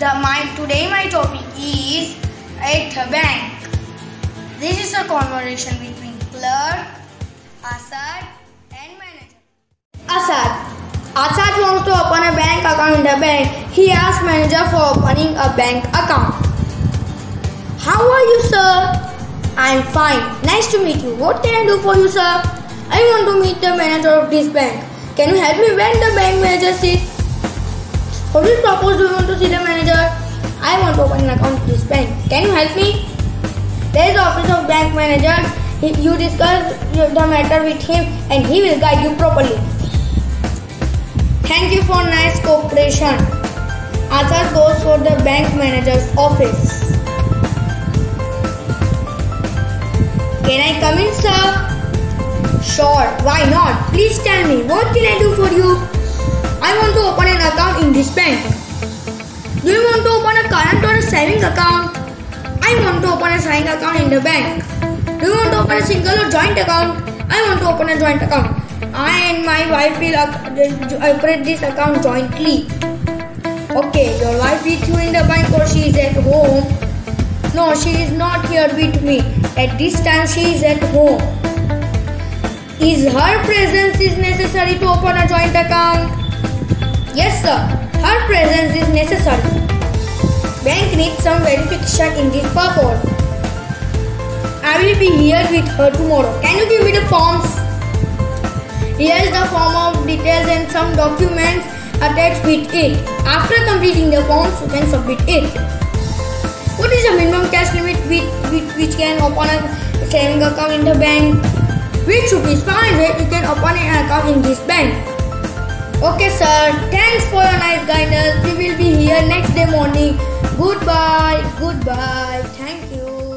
The my today my topic is at bank. This is a conversation between clerk, Asad, and manager. Asad. Asad wants to open a bank account in the bank. He asks manager for opening a bank account. How are you, sir? I'm fine. Nice to meet you. What can I do for you, sir? I want to meet the manager of this bank. Can you help me when the bank manager sits? For which purpose do you want to see the manager? I want to open an account in this bank. Can you help me? There is the office of bank manager. You discuss the matter with him and he will guide you properly. Thank you for nice cooperation. Asad goes for the bank manager's office. Can I come in, sir? Sure, why not? Please tell me, what can I do for you? I want to savings account? I want to open a saving account in the bank. Do you want to open a single or joint account? I want to open a joint account. I and my wife will uh, operate this account jointly. Okay, your wife with you in the bank or she is at home? No, she is not here with me. At this time she is at home. Is her presence is necessary to open a joint account? Yes, sir. Her presence is necessary. Bank needs some verification in this purpose. I will be here with her tomorrow. Can you give me the forms? Here is the form of details and some documents attached with it. After completing the forms, you can submit it. What is the minimum cash limit with, with which can open a saving account in the bank? Which rupees 500 you can open an account in this bank. Okay, sir. Thanks for your nice guidance. We will be here next day morning. Goodbye. Goodbye. Thank you.